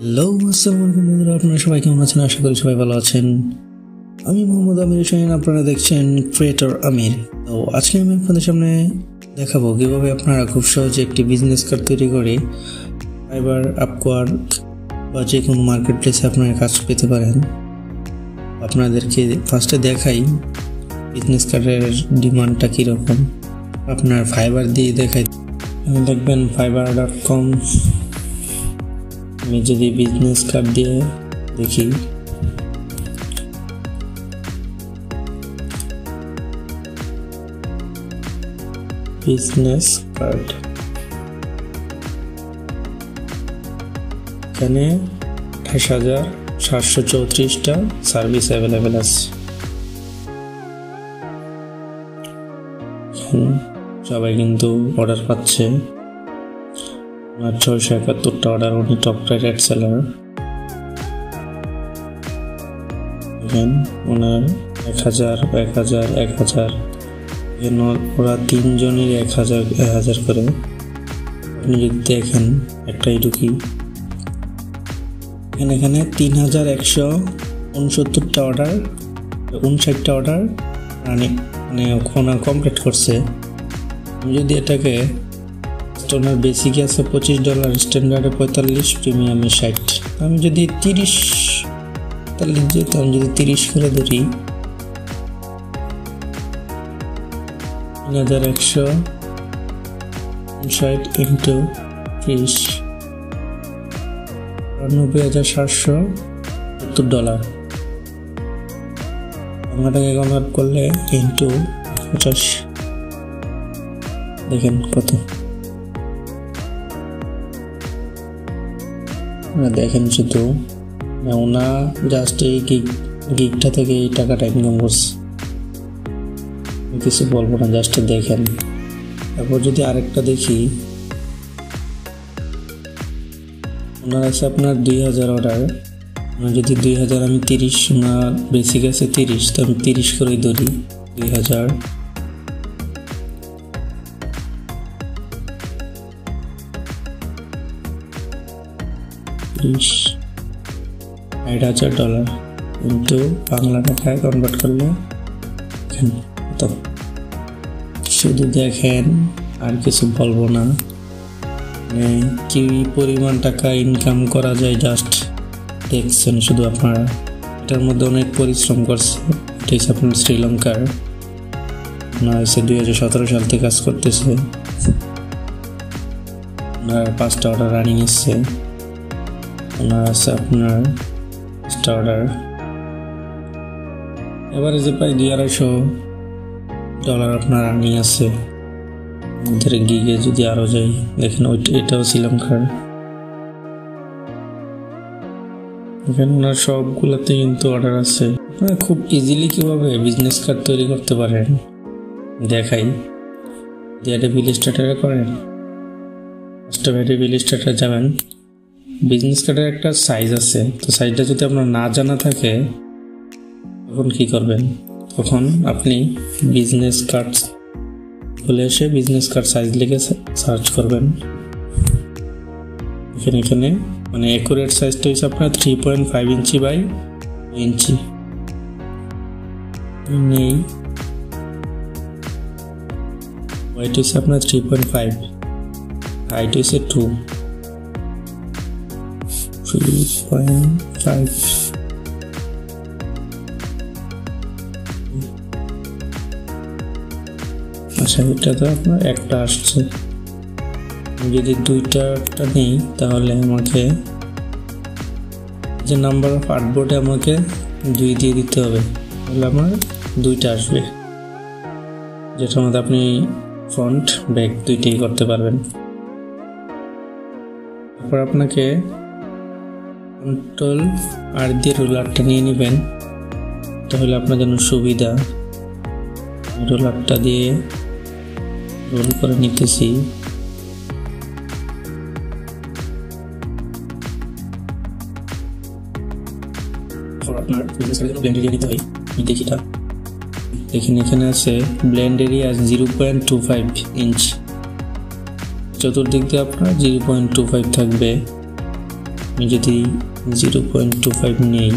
Hello, আসসালামু আলাইকুম বন্ধুরা, আপনারা সবাই কেমন আছেন? আশা করি সবাই ভালো আছেন। আমি মোহাম্মদ আমির হোসেন, আপনারা দেখছেন ক্রিয়েটর আমির। তো আজকে আমি আপনাদের সামনে দেখাবো কীভাবে আপনারা খুব সহজে একটি বিজনেস কার্ড তৈরি করে ফাইবার আপওয়ার্ক বা যে কোনো মার্কেট প্লেসে আপনারা কাজ পেতে পারেন। আপনাদেরকে ফার্স্টে দেখাই বিজনেস কার্ডের ডিমান্ডটা কীরকম। আপনার ফাইবার দিয়ে দেখাই। দেখবেন ফাইবার ডট কম আমি যদি বিজনেস কার্ড দিয়ে দেখি। বিজনেস কার্ড এখানে আঠাশ হাজার সাতশো চৌত্রিশটা সার্ভিস অ্যাভেলেবেল আছে। সবাই কিন্তু অর্ডার পাচ্ছে। ছয়শো একাত্তরটা অর্ডার উনি টপ রেট সেলার দেখেন ওনার এক হাজার এক হাজার এক হাজার। এখানে ওরা তিনজনের এক হাজার এক হাজার করে। আপনি যদি দেখেন একটাই ঢুকি এখানে এখানে তিন হাজার একশো উনসত্তরটা অর্ডার উনষাটটা অর্ডার মানে মানে ওনার কমপ্লিট করছে। আমি যদি এটাকে স্টোনার বেসিকে আছে পঁচিশ ডলার, স্ট্যান্ডার্ডে পঁয়তাল্লিশ, প্রিমিয়ামে ষাট। আমি যদি তিরিশ পঁয়তাল্লিশ যেহেতু আমি যদি তিরিশ করে ধরি, তিন হাজার একশো ষাট ইন্টু ত্রিশ, নব্বই হাজার সাতশো সত্তর ডলার। বাংলাটাকে কনভার্ট করলে ইন্টু পঞ্চাশ। দেখেন কত। দেখেন শুধু ওনা জাস্ট এই গিগ গিগটা থেকে এই টাকাটা ইনকাম করছে। কিছু বলব না জাস্ট দেখেন। তারপর যদি আরেকটা দেখি, ওনার আছে আপনার দুই হাজার অর্ডার যদি দুই হাজার, আমি তিরিশ, ওনার বেসিক আছে তিরিশ, তো আমি তিরিশ করেই ধরি। দুই হাজার। তিরিশ ষাট হাজার ডলার কিন্তু বাংলা টাকায় কনভার্ট করলে কত? শুধু দেখেন, আর কিছু বলব না। মানে কি পরিমাণ টাকা ইনকাম করা যায় জাস্ট দেখছেন শুধু আপনারা। এটার মধ্যে অনেক পরিশ্রম করছে। এটা হচ্ছে আপনার শ্রীলঙ্কার। ওনার হচ্ছে দুই হাজার সতেরো সাল থেকে কাজ করতেছে। ওনার পাঁচটা অর্ডার রানিং এসছে। আপনার অর্ডার এবারে যে প্রায় দুই আড়াইশো ডলার আপনার রানিং আছে। আমাদের গিগে যদি আরও যাই, দেখেন ওইটা এটাও শ্রীলঙ্কার এখানে ওনার সবগুলোতে কিন্তু অর্ডার আছে। আপনারা খুব ইজিলি কীভাবে বিজনেস কার্ড তৈরি করতে পারেন? দেখাই। দিয়ে একটা বিল স্টার্টারে করেন। ফার্স্ট বিল স্টার্টার যাবেন। বিজনেস কার্ডের একটা সাইজ আছে। তো সাইজটা যদি আপনার না জানা থাকে, তখন কি করবেন? তখন আপনি বিজনেস কার্ড বলে এসে বিজনেস কার্ড সাইজ লিখে সার্চ করবেন। এখানে এখানে মানে একুরেট সাইজটা হচ্ছে আপনার three point five inch by inch. নেই ওয়াইট হচ্ছে আপনার থ্রি পয়েন্ট ফাইভ হাইট হচ্ছে টু থ্রি পয়েন্ট ফাইভ আচ্ছা এটা তো আপনার একটা আসছে। যদি দুইটাটা নেই, তাহলে আমাকে যে নাম্বার অফ আর্টবোর্ডে আমাকে দুই দিয়ে দিতে হবে, তাহলে আমার দুইটা আসবে। যেটার মধ্যে আপনি ফ্রন্ট ব্যাক দুইটাই করতে পারবেন। তারপর আপনাকে কন্ট্রোল আর দিয়ে রোলারটা নিয়ে নেবেন। তাহলে আপনার জন্য সুবিধা। রোলারটা দিয়ে রোল করে নিতেছি। আপনার দিতে হয়। দেখিটা দেখেন, এখানে আছে blend area zero point two five inch চতুর্দিক দিয়ে আপনার জিরো পয়েন্ট টু ফাইভ থাকবে। আমি যদি জিরো পয়েন্ট টু ফাইভ নেই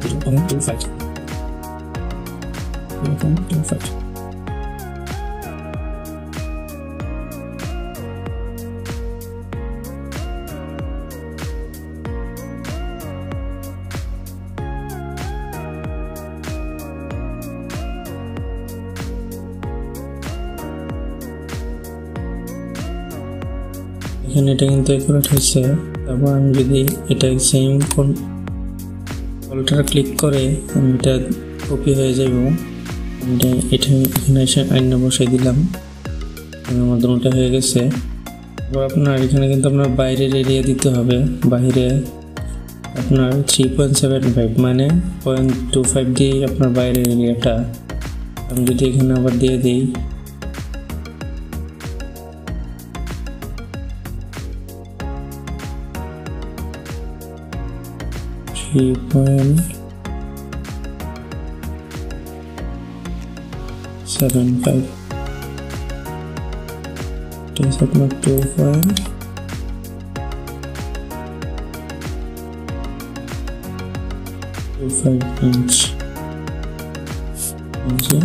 zero point two five zero point two five এখানে এটা কিন্তু একুরেট হয়েছে। তারপর আমি যদি এটা সেম কোন কলটা ক্লিক করে আমি এটা কপি হয়ে যাব। এটা এখানে এসে আইন বসাই দিলাম। আমার দুটা হয়ে গেছে। এবার আপনার এখানে কিন্তু আপনার বাইরের এরিয়া দিতে হবে। বাইরে আপনার থ্রি পয়েন্ট সেভেন ফাইভ মানে পয়েন্ট টু ফাইভ দিয়ে আপনার বাইরের এরিয়াটা আমি যদি এখানে আবার দিয়ে দিই 7 7 5 10 7 2 5 5 inch. Okay.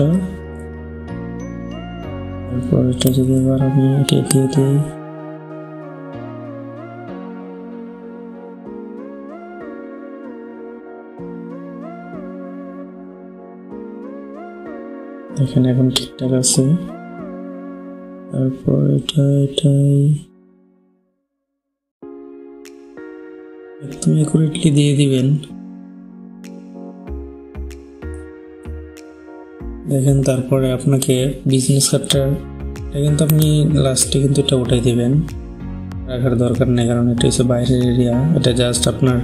এটা তারপর এটা যদি এবার আমি এটা দিয়ে দিই। দেখেন এখন ঠিকঠাক আছে। তারপর এটা, এটাই। একদম একুরেটলি দিয়ে দিবেন। দেখেন তারপরে আপনাকে বিজনেস কার্ডটা কিন্তু আপনি লাস্টে কিন্তু এটা উঠাই দিবেন। রাখার দরকার নেই, কারণ এটা হচ্ছে বাইরের এরিয়া এটা জাস্ট আপনার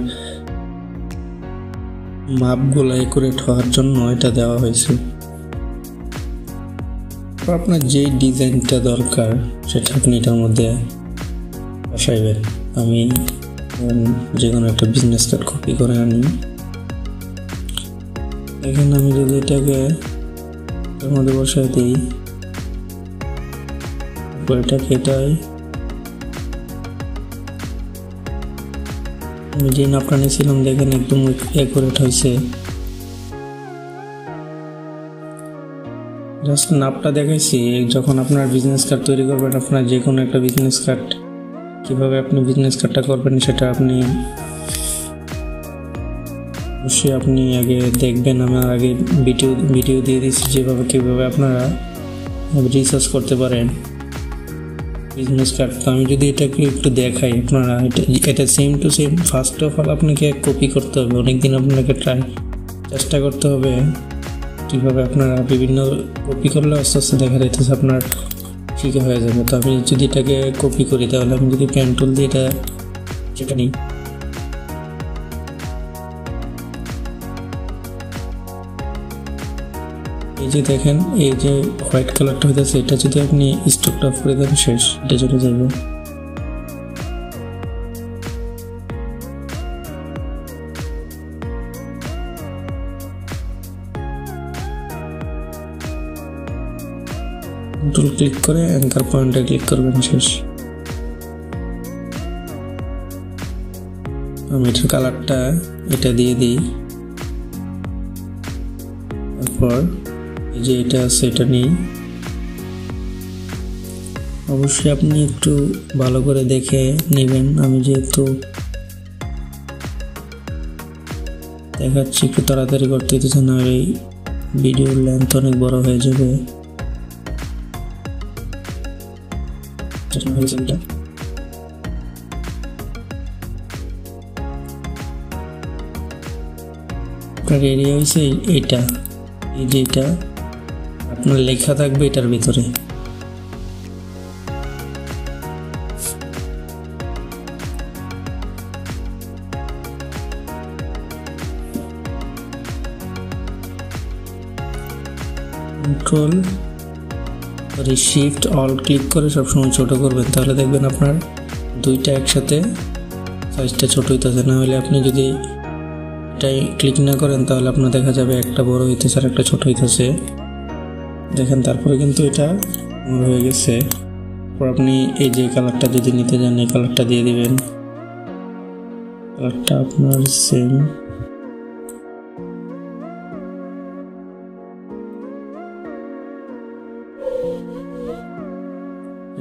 মাপগুলো একুরেট হওয়ার জন্য এটা দেওয়া হয়েছে। আপনার যেই ডিজাইনটা দরকার, সেটা আপনি এটার মধ্যে বসাইবেন। আমি যে কোনো একটা বিজনেস কার্ড কপি করে আনি। এখানে আমি যদি এটাকে এর মধ্যে বসাই দিই এটা কেটাই আমি যে নাপটা নিয়েছিলাম দেখেন একদম অ্যাকুরেট হয়েছে। জাস্ট নাপটা দেখাইছি যখন আপনার বিজনেস কার্ড তৈরি করবেন, আপনার যে কোনো একটা বিজনেস কার্ড কীভাবে আপনি বিজনেস কার্ডটা করবেন, সেটা আপনি অবশ্যই আপনি আগে দেখবেন আমার আগে ভিডিও ভিডিও দিয়ে দিচ্ছি যেভাবে, কীভাবে আপনারা রিসার্চ করতে পারেন। বিজনেস কার্ড তো আমি যদি এটাকে একটু দেখাই আপনারা, এটা এটা same to same first of all আপনাকে কপি করতে হবে, অনেকদিন আপনাকে ট্রাই চেষ্টা করতে হবে কীভাবে আপনারা বিভিন্ন কপি করলে আস্তে আস্তে দেখা যাইতেছে আপনার ঠিক হয়ে যাবে। তো আমি যদি এটাকে কপি করি, তাহলে আমি যদি পেন দিয়ে এটা যেটা নিই। এই যে দেখেন, এই যে হোয়াইট কালারটা হইতেছে, এটা যদি আপনি স্টকটা অফ করে দেন, শেষ। এটা চলে যাবে। টুল ক্লিক করে অ্যাঙ্কার পয়েন্টে ক্লিক করবেন, শেষ। আমি এটার কালারটা এটা দিয়ে দিই। তারপর এই যে এটা আছে, এটা নেই। অবশ্যই আপনি একটু ভালো করে দেখে নেবেন। আমি যেহেতু দেখাচ্ছি একটু তাড়াতাড়ি করতে দিতেছে না এই ভিডিওর লেন্থ অনেক বড় হয়ে যাবে। এরিয়া হয়েছে এইটা। এই যে এটা। আপনার লেখা থাকবে এটার ভিতরে। কন্ট্রোল শিফট অল ক্লিক করে সবসময় ছোট করবেন। তাহলে দেখবেন আপনার দুইটা একসাথে সাইজটা ছোট হইতেছে। না হলে আপনি যদি এটাই ক্লিক না করেন, তাহলে আপনার দেখা যাবে একটা বড় হইতেছে আর একটা ছোট হইতেছে। দেখেন, তারপরে কিন্তু এটা আমার হয়ে গেছে। তারপর আপনি এই যে কালারটা যদি নিতে যান, এই কালারটা দিয়ে দিবেন। কালারটা আপনার সেম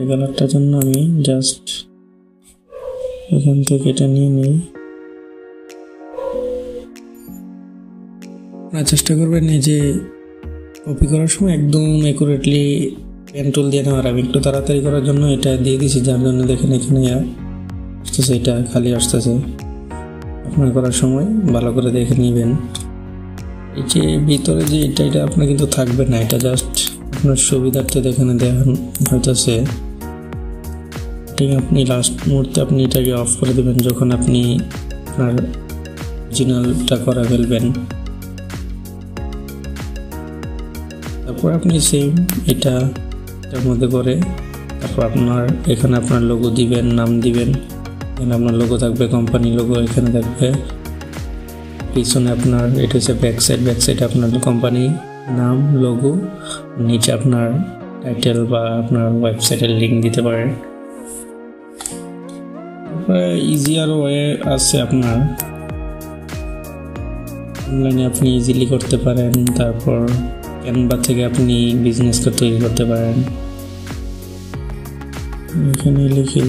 এই কালারটার জন্য আমি জাস্ট এখান থেকে এটা নিয়ে নিই। চেষ্টা করবেন এই যে কপি করার সময় একদম অ্যাকুরেটলি পেন টুল দিয়ে নেওয়ার আমি একটু তাড়াতাড়ি করার জন্য এটা দিয়ে দিছি, যার জন্য দেখেন এখানে আসতেছে, এটা খালি আসতেছে। আপনার করার সময় ভালো করে দেখে নেবেন। এই যে ভিতরে যে এটা এটা আপনার কিন্তু থাকবে না, এটা জাস্ট আপনার সুবিধার্থে এখানে দেখান হইতেছে। ঠিক আপনি লাস্ট মুহূর্তে আপনি এটাকে অফ করে দেবেন, যখন আপনি আপনার অরিজিনালটা করা ফেলবেন। তারপর আপনি সেম এটা এটার মধ্যে করে তারপর আপনার এখানে আপনার লোগো দিবেন, নাম দিবেন। এখানে আপনার লোগো থাকবে কোম্পানি লোগো এখানে থাকবে। পিছনে আপনার, এটা হচ্ছে ব্যাক সাইড ব্যাক সাইড আপনার কোম্পানি নাম লোগো নিচে আপনার টাইটেল বা আপনার ওয়েবসাইটের লিঙ্ক দিতে পারেন তারপরে ইজিয়ার ওয়ে আছে আপনার। অনলাইনে আপনি ইজিলি করতে পারেন, তারপর ক্যানভা থেকে আপনি বিজনেস তৈরি করতে পারেন। এখানে লিখি।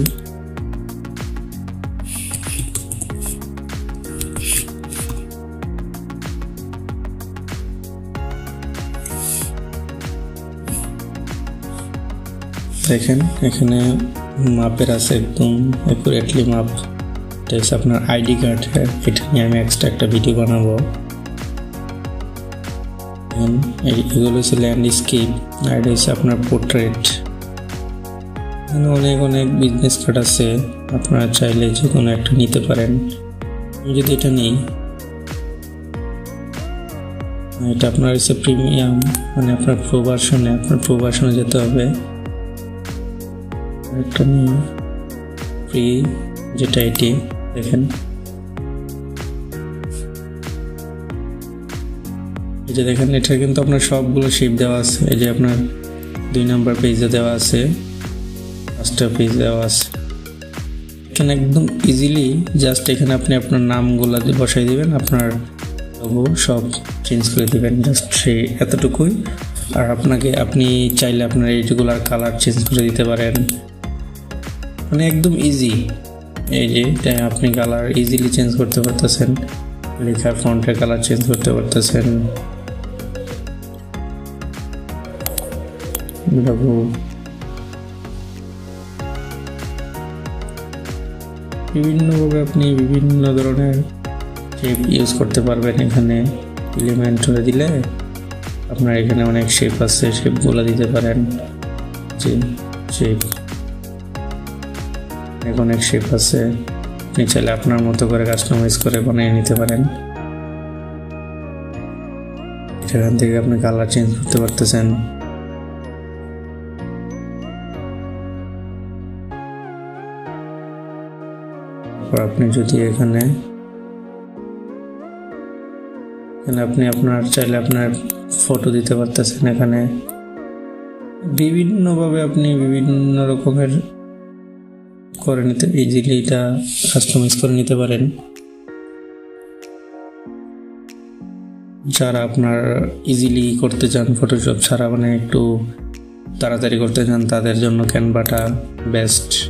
দেখেন, এখানে মাপের আছে একদম অ্যাকুরেটলি মাপ। এটা হচ্ছে আপনার আইডি কার্ড। এটা নিয়ে আমি এক্সট্রা একটা ভিডিও বানাবো। এগুলো হচ্ছে ল্যান্ডস্কেপ আর এটা হচ্ছে আপনার পোর্ট্রেট এখানে অনেক অনেক বিজনেস কার্ড আছে, আপনারা চাইলে যে কোনো একটা নিতে পারেন। আমি যদি এটা নিই, এটা আপনার হচ্ছে প্রিমিয়াম মানে আপনার প্রোভার্সনে আপনার প্রোভার্সনে যেতে হবে। একটা নিই ফ্রি যেটা এটি, দেখেন। যে দেখেন, এটা কিন্তু আপনার সবগুলো শেপ দেওয়া আছে। এই যে আপনার দুই নাম্বার পেজে দেওয়া আছে পাঁচটা পেজ দেওয়া আছে। এখানে একদম ইজিলি জাস্ট এখানে আপনি আপনার নামগুলো বসাই দিবেন, আপনার লোগো সব চেঞ্জ করে দেবেন জাস্ট সেই এতটুকুই। আর আপনাকে, আপনি চাইলে আপনার এইগুলার কালার চেঞ্জ করে দিতে পারেন। মানে একদম ইজি এই যে আপনি কালার ইজিলি চেঞ্জ করতে পারতেছেন, লেখার ফন্টের কালার চেঞ্জ করতে পারতেছেন। লোগো বিভিন্নভাবে আপনি বিভিন্ন ধরনের শেপ ইউজ করতে পারবেন এখানে। এলিমেন্ট দিলে আপনার এখানে অনেক শেপ আছে শেপগুলো দিতে পারেন। যে শেপ অনেক অনেক শেপ আছে। আপনি চাইলে আপনার মতো করে কাস্টমাইজ করে বানিয়ে নিতে পারেন। সেখান থেকে আপনি কালার চেঞ্জ করতে পারতেছেন। আপনি যদি এখানে এখানে আপনি আপনার চাইলে আপনার ফটো দিতে পারতেছেন এখানে। বিভিন্নভাবে আপনি বিভিন্ন রকমের করে নিতে ইজিলি এটা কাস্টমাইজ করে নিতে পারেন। যারা আপনার ইজিলি করতে চান ফটোশপ ছাড়া মানে একটু তাড়াতাড়ি করতে চান, তাদের জন্য ক্যানভাটা বেস্ট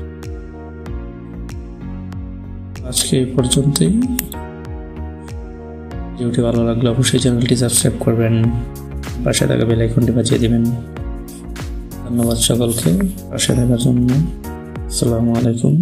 আজকে এই পর্যন্তই। ভিডিওটি ভালো লাগলে অবশ্যই চ্যানেলটি সাবস্ক্রাইব করবেন। পাশে থাকা বেল আইকনটি বাজিয়ে দিবেন। ধন্যবাদ সকলকে পাশে থাকার জন্য। আসসালামু আলাইকুম।